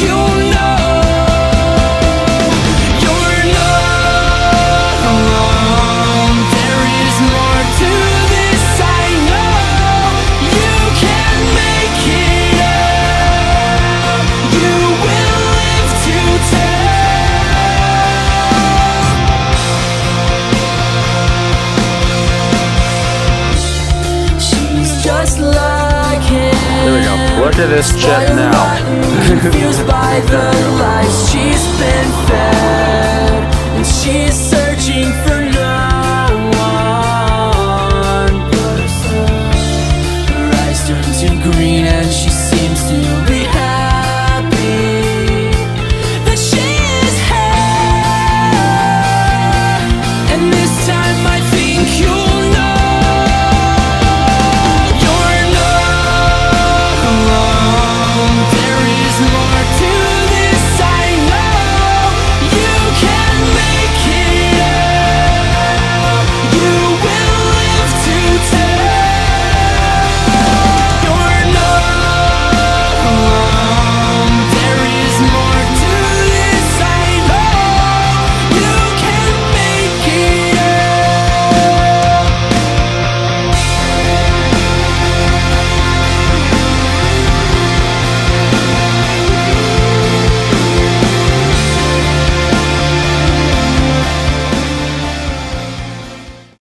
you know. to this jet now. confused by the lies she's been fed, and she's searching for no one. Her eyes turn to green, and she seems to.